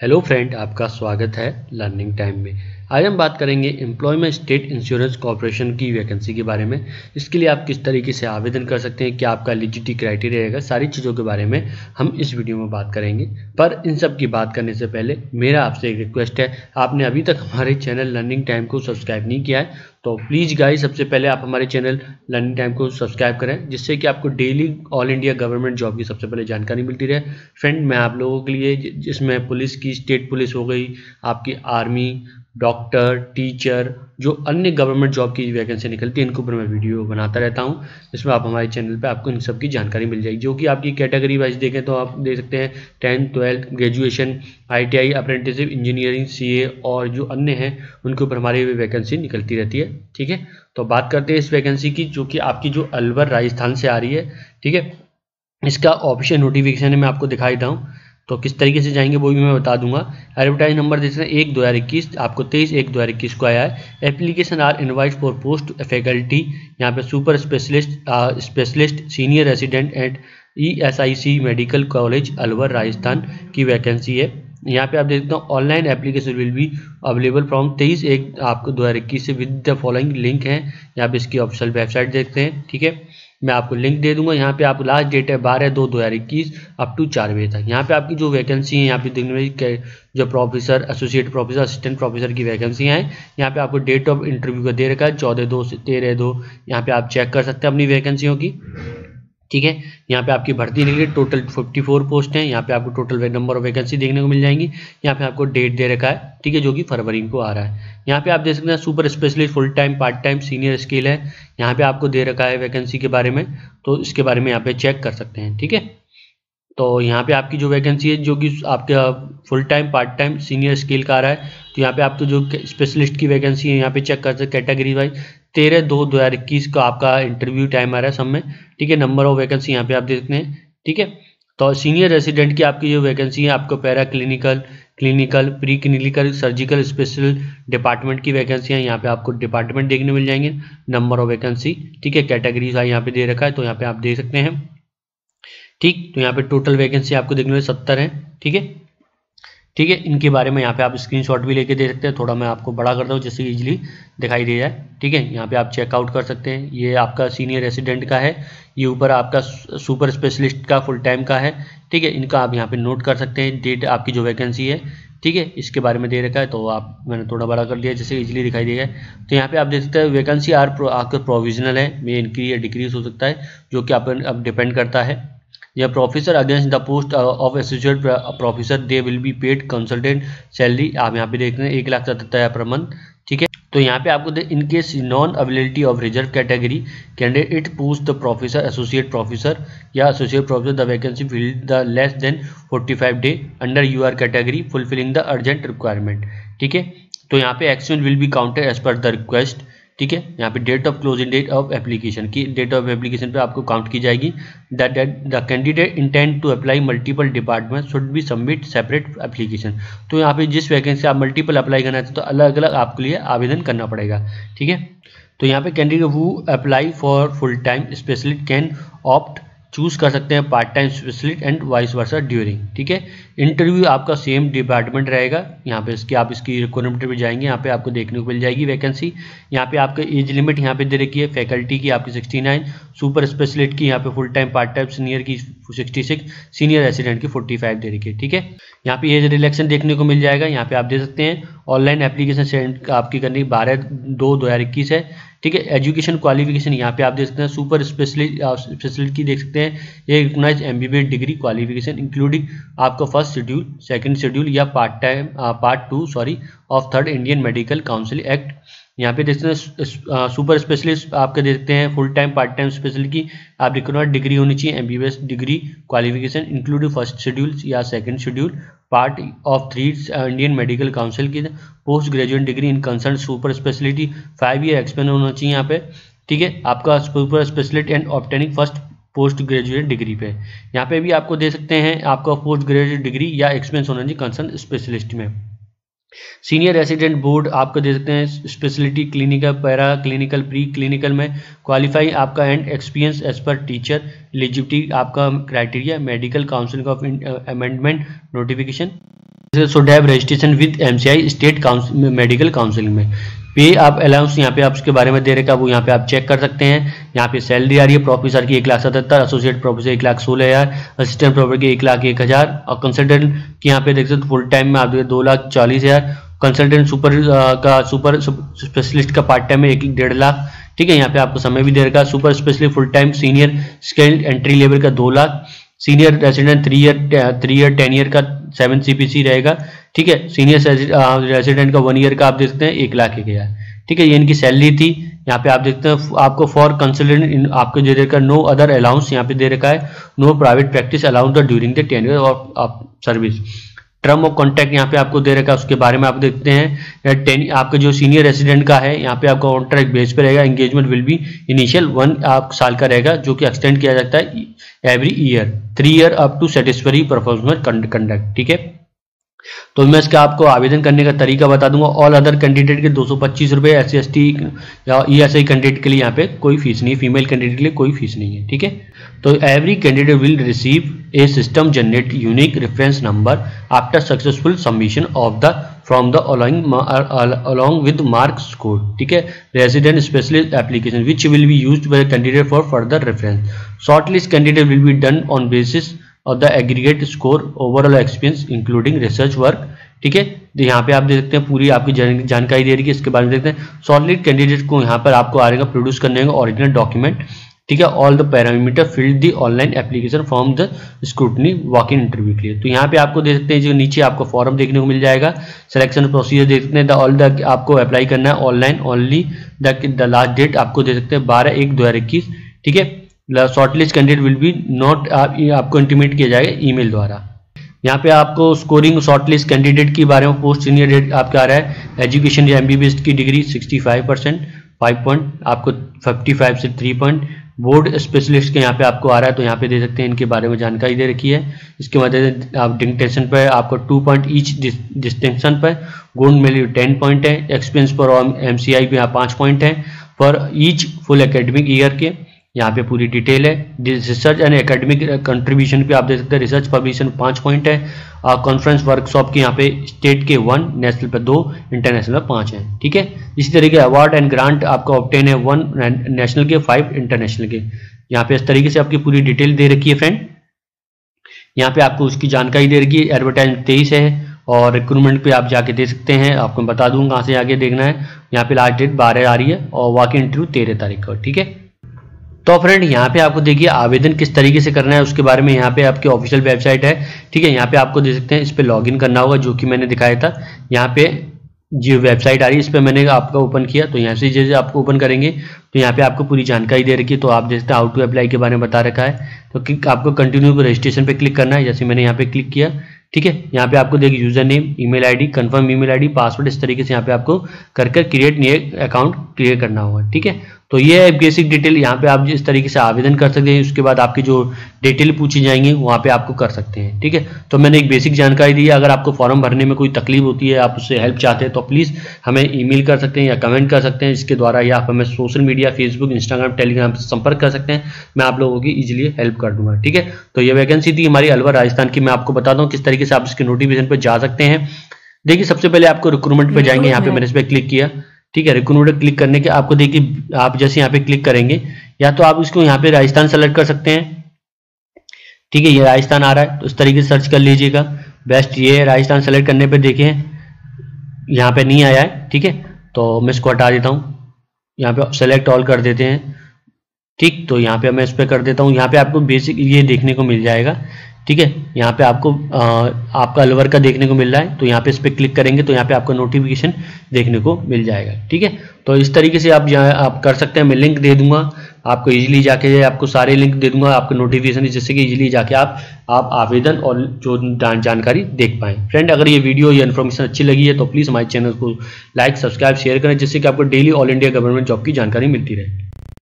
Hello friend आपका स्वागत है लर्निंग टाइम में। आज हम बात करेंगे एम्प्लॉयमेंट स्टेट इंश्योरेंस कॉरपोरेशन की वैकेंसी के बारे में। इसके लिए आप किस तरीके से आवेदन कर सकते हैं, क्या आपका एलिजिटी क्राइटेरिया रहेगा, सारी चीज़ों के बारे में हम इस वीडियो में बात करेंगे। पर इन सब की बात करने से पहले मेरा आपसे एक रिक्वेस्ट है, आपने अभी तक हमारे चैनल लर्निंग टाइम को सब्सक्राइब नहीं किया है तो प्लीज़ गाइस सबसे पहले आप हमारे चैनल लर्निंग टाइम को सब्सक्राइब करें, जिससे कि आपको daily all India government job की सबसे पहले जानकारी मिलती रहे। फ्रेंड मैं आप लोगों के लिए, जिसमें पुलिस की स्टेट पुलिस हो गई, आपकी आर्मी डॉक्टर, टीचर, जो अन्य गवर्नमेंट जॉब की वैकेंसी निकलती है, इनके ऊपर मैं वीडियो बनाता रहता हूँ, जिसमें आप हमारे चैनल पे आपको इन सब की जानकारी मिल जाएगी। जो कि आपकी कैटेगरी वाइज देखें तो आप देख सकते हैं, tenth, twelfth, graduation, ITI apprenticeship engineering, CA और जो अन्य हैं, उनके ऊपर हमारी वैकेंसी निकलती रहती है, ठीक है? तो बात करते हैं इस वैकेंसी की, जो कि आपकी जो अलवर राजस्थान से आ रही है, ठीक है? इसका ऑफिशियल नोटिफिकेशन मैं आपको दिखाई देता हूँ। तो किस तरीके से जाएँगे वो भी मैं बता दूँगा। एडवर्टाइज नंबर सकते हैं, एक दो हज़ार इक्कीस, आपको तेईस, एक दो हज़ार इक्कीस को आया है। Application are invite for post faculty यहाँ पे super specialist specialist senior resident at E S I C medical college Alwar, Rajasthan की वैकेंसी है। यहाँ पे आप देख सकते हो online application will be available from तेईस, एक आपको दो हज़ार इक्कीस से विद द फॉलोइंग लिंक है। यहाँ पे इसकी ऑफिशियल वेबसाइट देखते हैं, ठीक है? मैं आपको लिंक दे दूँगा। यहाँ पे आप लास्ट डेट है बारह दो दो हज़ार इक्कीस अप टू चार बजे तक। यहाँ पे आपकी जो वैकेंसी है, यहाँ पे देखने जो professor associate professor assistant professor की वैकेंसी हैं, यहाँ पे आपको डेट ऑफ़ इंटरव्यू का दे रखा है, चौदह दो से तेरह दो। यहाँ पे आप चेक कर सकते हैं अपनी वैकेंसियों की ठीक है? यहाँ पे आपकी भर्ती निकली टोटल 54 पोस्ट हैं। यहाँ पे आपको टोटल नंबर ऑफ़ वैकेंसी देखने को मिल जाएँगी। यहाँ पे आपको डेट दे रखा है, ठीक है? जो कि फरवरी को आ रहा है। यहाँ पे आप देख सकते हैं super specialist full time part time senior skill है। यहाँ पे आपको दे रखा है वैकेंसी के बारे में तो इसके बारे में यहाँ पे चेक कर सकते हैं, ठीक है? तो यहाँ पे आपकी जो वैकेंसी है, जो कि आपका full time part time senior skill का आ रहा है तो यहाँ पे आपको जो स्पेशलिस्ट की वैकेंसी है, यहाँ पे चेक कर सकते कैटेगरी वाइज तेरह दो दो हज़ार इक्कीस का आपका इंटरव्यू टाइम आ रहा है सब में। ठीक है नंबर ऑफ़ वैकेंसी यहाँ पे आप देखते हैं। ठीक है तो सीनियर रेसिडेंट की आपकी जो वैकेंसी है, आपको para clinical clinical pre clinical surgical special department की वैकेंसी है। यहाँ पे आपको डिपार्टमेंट देखने मिल जाएँगे नंबर ऑफ़ वैकेंसी ठीक है कैटेगरी यहाँ पे दे रखा है तो यहाँ पे आप देख सकते हैं। ठीक तो यहाँ पे टोटल वैकेंसी आपको देखने में सत्तर है। ठीक है ठीक है, इनके बारे में यहाँ पे आप स्क्रीनशॉट भी लेके दे सकते हैं। थोड़ा मैं आपको बड़ा करता हूँ जिससे इजीली दिखाई दे जाए। ठीक है, यहाँ पे आप चेकआउट कर सकते हैं। ये आपका सीनियर रेसिडेंट का है। ये ऊपर आपका सुपर स्पेशलिस्ट का फुल टाइम का है। ठीक है, इनका आप यहाँ पे नोट कर सकते हैं। डेट आपकी जो वैकेंसी है। ठीक है, इसके बारे में दे रखा है तो आप, मैंने थोड़ा बड़ा कर लिया जैसे इजीली दिखाई देगा तो यहाँ पे आप देख सकते हैं वैकेंसी आर आपका प्रोविजनल है। मे इंक्रीज या डिक्रीज हो सकता है, जो कि आप, अब डिपेंड करता है। या professor against the post of associate professor they will be paid consultant salary आप यहाँ पे देख रहे हैं, एक लाख सतहत्तर हज़ार पर ठीक है? तो यहाँ पे आपको in case non availability of reserve category candidate post the professor associate professor या associate professor the vacancy fill the less than 45 day under U R category fulfilling the urgent requirement ठीक है? तो यहाँ पे action will be counted as per the request ठीक है? यहाँ पे date of closing date of application की डेट ऑफ़ एप्लीकेशन पे आपको काउंट की जाएगी। That the candidate intent to apply multiple department should be submit separate application तो यहाँ पे जिस वैकेंसी आप मल्टीपल अप्लाई करना चाहते तो अलग अलग आपके लिए आवेदन करना पड़ेगा। ठीक है? तो यहाँ पे कैंडिडेट वो apply for full time specialist can opt choose कर सकते हैं part time specialist and vice versa during ठीक है? इंटरव्यू आपका सेम डिपार्टमेंट रहेगा, यहाँ पे इसकी, आप इसकी रिक्वायरमेंट पे जाएँगे, यहाँ पे आपको देखने को मिल जाएगी वैकेंसी यहाँ पे आपका एज लिमिट यहाँ पे दे रखी है फैकल्टी की आपकी 69 सुपर स्पेशलिस्ट की यहाँ पे full time part time senior की 66 सीनियर रेसिडेंट की 45 दे रखी है, ठीक है? यहाँ पे एज रिलेक्शन देखने को मिल जाएगा, यहाँ पे आप दे सकते हैं ऑनलाइन एप्लीकेशन सेंड आपकी करनी बारह दो दो हज़ार इक्कीस है ठीक है एजुकेशन क्वालिफिकेशन यहाँ पे आप देख सकते हैं सुपर की देख सकते हैं, ये recognise M degree qualification including आपका फ़र्स्ट शेड्यूल सेकंड शेड्यूल या part time part two sorry of third Indian medical council act यहाँ पे देखते हैं सुपर स्पेशलिस्ट आपके देखते हैं full time part time specialist की आप रिकॉर्ड डिग्री होनी चाहिए MBBS degree qualification including first schedule या second schedule part of three Indian medical council की post graduate degree in concern super speciality five year expand होना चाहिए यहाँ पे, ठीक है? आपका super speciality and obtaining first post graduate degree पे। यहाँ पे भी आपको दे सकते हैं, आपका पोस्ट ग्रेजुएट डिग्री या एक्सपीरियंस होना चाहिए कंसर्न स्पेशलिस्ट में। सीनियर रेसिडेंट बोर्ड आपको दे सकते हैं speciality clinical para clinical pre clinical में क्वालिफाई आपका and experience as per teacher eligibility आपका criteria medical council of amendment notification should have registration with MCI state medical council में। पे आप अलाउंस यहाँ पे आप उसके बारे में दे रखा वो यहाँ पे आप चेक कर सकते हैं। यहाँ पे सैलरी आ रही है प्रोफेसर की एक लाख सतहत्तर एसोसिएट प्रोफेसर एक लाख सोलह हज़ार असिस्टेंट प्रोफेसर की एक लाख एक हज़ार, और कंसल्टेंट की यहाँ पे देख सकते फुल टाइम में आप दो लाख चालीस हज़ार। कंसल्टेंट सुपर का सुपर स्पेशलिस्ट का पार्ट टाइम में एक डेढ़ लाख। ठीक है, यहाँ पे आपको समय भी दे रखा super specialist full time senior scale entry level का दो lakh. Senior resident three year three year ten year का सेवन सीपीसी रहेगा। ठीक है? सीनियर रेसिडेंट का वन ईयर का आप देखते हैं, एक लाख एक हज़ार ठीक है, ये इनकी सैलरी थी। यहाँ पे आप देखते हैं आपको फॉर कंसल्टेंट आपको दे रखा नो अदर अलाउंस यहाँ पे दे रखा है। No private practice allowance during the ten of service term of contact यहाँ पे आपको दे रखा है, उसके बारे में आप देखते हैं। टेन आपका जो सीनियर रेसिडेंट का है, यहाँ पे आपका कॉन्ट्रैक्ट बेस पे रहेगा engagement will be initial one आप साल का रहेगा, जो कि एक्सटेंड किया जाता है every year three year up to satisfactory performance conduct ठीक है? तो मैं इसका आपको आवेदन करने का तरीका बता दूँगा। ऑल अदर कैंडिडेट के दो सौ पच्चीस रुपये एस सी एस टी या ई एस आई कैंडिडेट के लिए यहाँ पे कोई फ़ीस नहीं है। फीमेल कैंडिडेट के लिए कोई फ़ीस नहीं है, ठीक है? तो every candidate will receive a system generate unique reference number after successful submission of the from the along with marks code ठीक है? Resident specialist application which will be use by candidate for further reference short list candidate will be done on basis और the aggregate score overall experience including research work ठीक है? तो यहाँ पे आप देख सकते हैं पूरी आपकी जानकारी दे रही है, इसके बारे में देखते हैं। सॉलिड कैंडिडेट को यहाँ पर आपको आ रहेगा प्रोड्यूस करने का ऑरिजिनल डॉक्यूमेंट ठीक है? All the parameter filled the online application form the scrutiny walk in interview के लिए। तो यहाँ पे आपको देख सकते हैं जो नीचे आपको फॉर्म देखने को मिल जाएगा। सिलेक्शन प्रोसीजर देख सकते हैं। द ऑल द आपको अप्लाई करना है online only the last date आपको दे सकते हैं बारह एक दो ठीक है? Shortlist candidate will be note आपको इंटीमेट किया जाएगा ईमेल द्वारा। यहाँ पे आपको स्कोरिंग शॉर्टलिस्ट कैंडिडेट के बारे में पोस्ट सीनियर रेट आपका आ रहा है। एजुकेशन या एमबीबीएस की डिग्री 65 परसेंट फाइव पॉइंट आपको 55 से 3 पॉइंट बोर्ड स्पेशलिस्ट के यहाँ पे आपको आ रहा है तो यहाँ पे दे सकते हैं इनके बारे में जानकारी दे रखी है। इसके मदद आप डिस्टिंक्शन पर आपको टू पॉइंट ईच डिस्टिंक्शन पर। गोल्ड मेडल टेन पॉइंट है। एक्सपीरियंस पर एम सी आई पे यहाँ पॉइंट है। For each full academic year के यहाँ पे पूरी डिटेल है। रिसर्च एंड एकेडमिक कंट्रीब्यूशन पे आप देख सकते हैं रिसर्च पब्लिशन पाँच पॉइंट है। कॉन्फ्रेंस वर्कशॉप के यहाँ पे स्टेट के वन नेशनल पे दो इंटरनेशनल पे पाँच हैं। ठीक है? इसी तरीके अवार्ड एंड ग्रांट आपका ऑप्टेन है वन नेशनल के फाइव इंटरनेशनल के। यहाँ पे इस तरीके से आपकी पूरी डिटेल दे रखी है फ्रेंड यहाँ पे आपको उसकी जानकारी दे रखी है। एडवर्टाइज तेईस है और रिक्रूटमेंट पे आप जाके दे सकते हैं। आपको बता दूँगा कहाँ से आगे देखना है। यहाँ पे लास्ट डेट बारह आ रही है और वाकई इंटरव्यू तेरह तारीख को। ठीक है? तो फ्रेंड यहाँ पे आपको देखिए आवेदन किस तरीके से करना है, उसके बारे में यहाँ पे आपकी ऑफिशियल वेबसाइट है। ठीक है, यहाँ पे आपको देख सकते हैं, इस पर लॉगिन करना होगा, जो कि मैंने दिखाया था। यहाँ पे जो वेबसाइट आ रही है, इस पर मैंने आपका ओपन किया तो यहाँ से जैसे आपको ओपन करेंगे तो यहाँ पे आपको पूरी जानकारी दे रखी है तो आप देखते हैं हाउ टू अप्लाई के बारे में बता रखा है। तो आपको कंटिन्यू रजिस्ट्रेशन पे क्लिक करना है, जैसे मैंने यहाँ पे क्लिक किया। ठीक है, यहाँ पे आपको देखिए user name email ID confirm email ID password इस तरीके से यहाँ पे आपको कर कर क्रिएट न्यू अकाउंट क्रिएट करना होगा। ठीक है तो ये है बेसिक डिटेल यहाँ पे आप इस तरीके से आवेदन कर सकते हैं, उसके बाद आपकी जो डिटेल पूछी जाएँगी, वहाँ पे आपको कर सकते हैं, ठीक है? तो मैंने एक बेसिक जानकारी दी है, अगर आपको फॉर्म भरने में कोई तकलीफ़ होती है, आप उससे हेल्प चाहते हैं तो प्लीज़ हमें ईमेल कर सकते हैं या कमेंट कर सकते हैं इसके द्वारा या आप हमें social media Facebook Instagram Telegram से संपर्क कर सकते हैं, मैं आप लोगों की ईजिली हेल्प कर दूँगा, ठीक है? तो ये वैकेंसी थी हमारी अलवर राजस्थान की, मैं आपको बताता हूँ किस तरीके से आप इसके नोटिफिकेशन पर जा सकते हैं। देखिए, सबसे पहले आपको रिक्रूटमेंट पर जाएँगे, यहाँ पे मैंने इस पर क्लिक किया। ठीक है रिक्रूटर क्लिक करने के आपको देखिए, आप जैसे यहाँ पे क्लिक करेंगे, या तो आप इसको यहाँ पे राजस्थान सेलेक्ट कर सकते हैं। ठीक है, ये राजस्थान आ रहा है तो इस तरीके से सर्च कर लीजिएगा। बेस्ट ये राजस्थान सेलेक्ट करने पर देखें यहाँ पे नहीं आया है, ठीक है? तो मैं इसको हटा देता हूँ। यहाँ पे सेलेक्ट ऑल कर देते हैं। ठीक तो यहाँ पे मैं इस पर कर देता हूँ। यहाँ पे आपको बेसिक ये देखने को मिल जाएगा। ठीक है? यहाँ पे आपको आ, आपका अलवर का देखने को मिल रहा है तो यहाँ पे इस पर क्लिक करेंगे तो यहाँ पे आपको नोटिफिकेशन देखने को मिल जाएगा ठीक है? तो इस तरीके से आप आप कर सकते हैं मैं लिंक दे दूँगा आपको इजीली जाके आपको सारे लिंक दे दूँगा आपको नोटिफिकेशन जिससे कि इजीली जाके आप आप आवेदन और जो जानकारी देख पाएँ। फ्रेंड अगर ये वीडियो या इन्फॉर्मेशन अच्छी लगी है तो प्लीज़ हमारे चैनल को लाइक सब्सक्राइब शेयर करें जिससे कि आपको daily all India government job की जानकारी मिलती रहे।